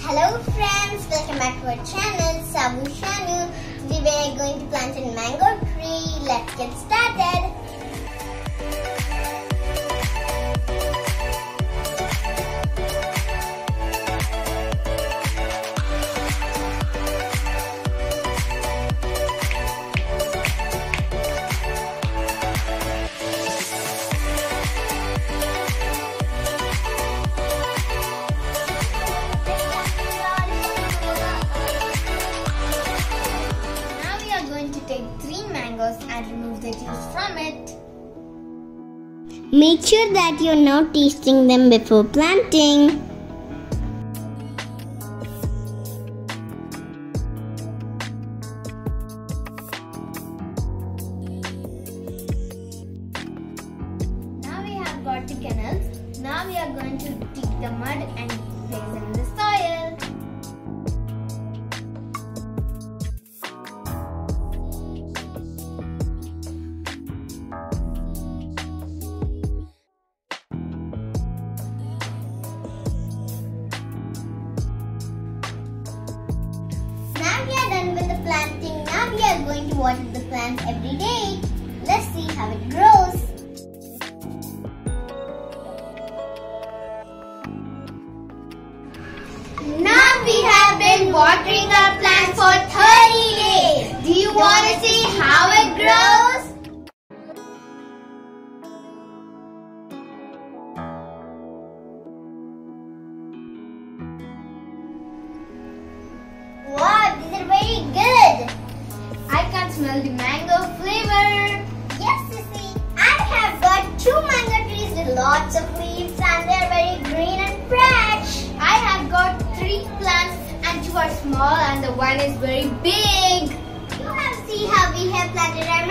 Hello friends, welcome back to our channel SouShanu. Today we are going to plant a mango tree. Let's get started. Three and remove the juice ah. from it. Make sure that you're not tasting them before planting. Now we have got the kernels. Now we are going to dig the mud and planting. Now we are going to water the plant every day. Let's see how it grows. Now we have been watering our plant for smell the mango flavor. Yes, Sissy. I have got two mango trees with lots of leaves and they're very green and fresh. I have got three plants and two are small and the one is very big. You have seen how we have planted our